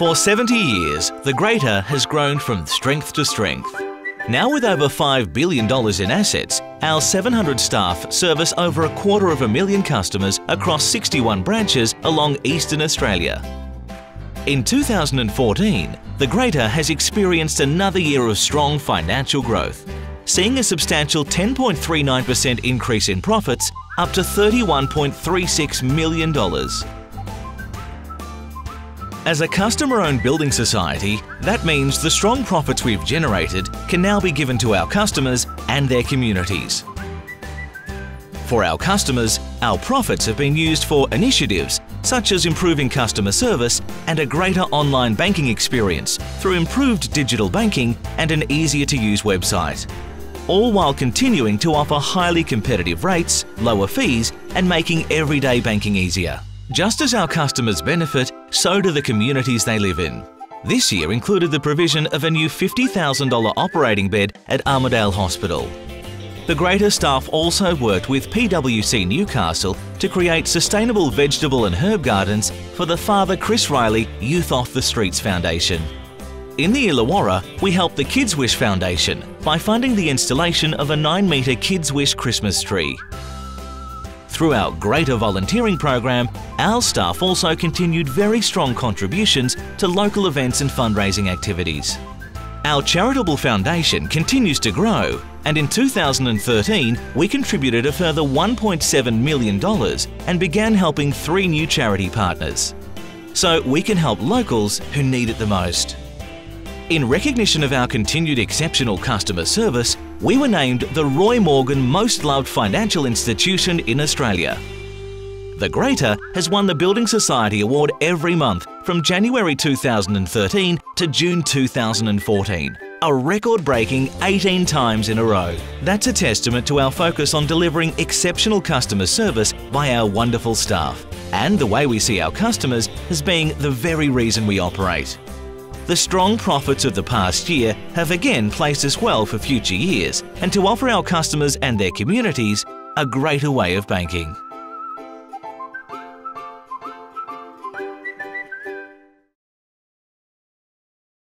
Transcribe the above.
For 70 years, The Greater has grown from strength to strength. Now with over $5 billion in assets, our 700 staff service over a quarter of a million customers across 61 branches along eastern Australia. In 2014, The Greater has experienced another year of strong financial growth, seeing a substantial 10.39% increase in profits up to $31.36 million. As a customer-owned building society, that means the strong profits we've generated can now be given to our customers and their communities. For our customers, our profits have been used for initiatives such as improving customer service and a greater online banking experience through improved digital banking and an easier-to-use website. All while continuing to offer highly competitive rates, lower fees and making everyday banking easier. Just as our customers benefit, so do the communities they live in. This year included the provision of a new $50,000 operating bed at Armidale Hospital. The Greater staff also worked with PWC Newcastle to create sustainable vegetable and herb gardens for the Father Chris Riley Youth Off the Streets Foundation. In the Illawarra, we helped the Kids Wish Foundation by funding the installation of a 9 metre Kids Wish Christmas tree. Through our Greater volunteering program, our staff also continued very strong contributions to local events and fundraising activities. Our charitable foundation continues to grow and in 2013 we contributed a further $1.7 million and began helping three new charity partners. So we can help locals who need it the most. In recognition of our continued exceptional customer service, we were named the Roy Morgan Most Loved Financial Institution in Australia. The Greater has won the Building Society Award every month from January 2013 to June 2014, a record-breaking 18 times in a row. That's a testament to our focus on delivering exceptional customer service by our wonderful staff and the way we see our customers as being the very reason we operate. The strong profits of the past year have again placed us well for future years and to offer our customers and their communities a greater way of banking.